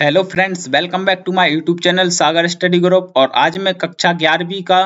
Hello friends welcome back to my YouTube channel Sagar study group और आज मैं कक्षा ग्यारहवीं का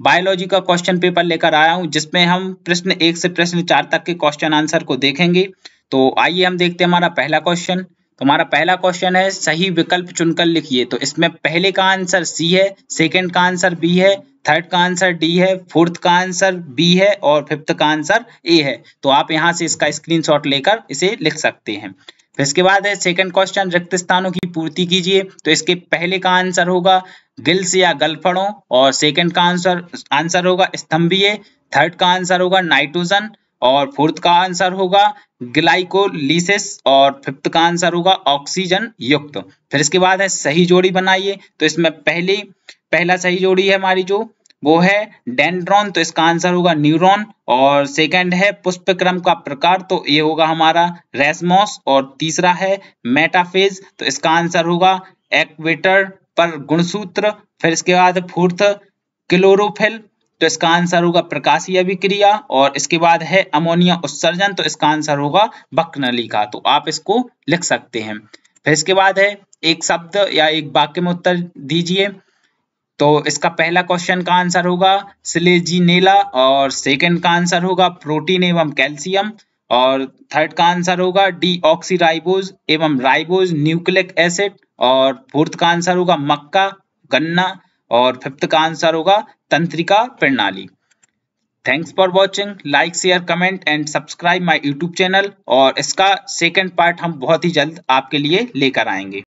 बायोलॉजी का क्वेश्चन पेपर लेकर आया हूँ, जिसमें हम प्रश्न एक से प्रश्न चार तक के क्वेश्चन आंसर को देखेंगे। तो आइए हम देखते हैं हमारा पहला क्वेश्चन तो हमारा पहला क्वेश्चन है, सही विकल्प चुनकर लिखिए। तो इसमें पहले का आंसर सी है सेकेंड का आंसर बी है थर्ड का आंसर डी है फोर्थ का आंसर बी है और फिफ्थ का आंसर ए है। तो आप यहाँ से इसका स्क्रीनशॉट लेकर इसे लिख सकते हैं। फिर इसके बाद है सेकंड क्वेश्चन रिक्त स्थानों की पूर्ति कीजिए। तो इसके पहले का आंसर होगा, गिल्स या गलफड़ों, और सेकंड का आंसर आंसर होगा, स्तंभीय। थर्ड का आंसर होगा, नाइट्रोजन, और फोर्थ का आंसर होगा ग्लाइकोलिसिस और फिफ्थ का आंसर होगा ऑक्सीजन युक्त। फिर इसके बाद है, सही जोड़ी बनाइए। तो इसमें पहली, पहला सही जोड़ी है हमारी जो वो है डेंड्रॉन तो इसका आंसर होगा न्यूरॉन और सेकंड है पुष्प क्रम का प्रकार तो ये होगा हमारा रेसमोस और तीसरा है मेटाफेज तो इसका आंसर होगा एक्वेटर पर गुणसूत्र, फिर इसके बाद फोर्थ क्लोरोफिल तो इसका आंसर होगा प्रकाशीय अभिक्रिया, और इसके बाद है अमोनिया उत्सर्जन तो इसका आंसर होगा बकनली का तो आप इसको लिख सकते हैं। फिर इसके बाद है एक शब्द या एक वाक्य में उत्तर दीजिए। तो इसका पहला क्वेश्चन का आंसर होगा सिलेजिनेला और सेकंड का आंसर होगा प्रोटीन एवं कैल्शियम और थर्ड का आंसर होगा डी ऑक्सीराइबोज एवं राइबोज न्यूक्लिक एसिड और फोर्थ का आंसर होगा मक्का, गन्ना और फिफ्थ का आंसर होगा तंत्रिका प्रणाली। Thanks for watching like share comment and subscribe my YouTube channel और इसका सेकेंड पार्ट हम बहुत ही जल्द आपके लिए लेकर आएँगे।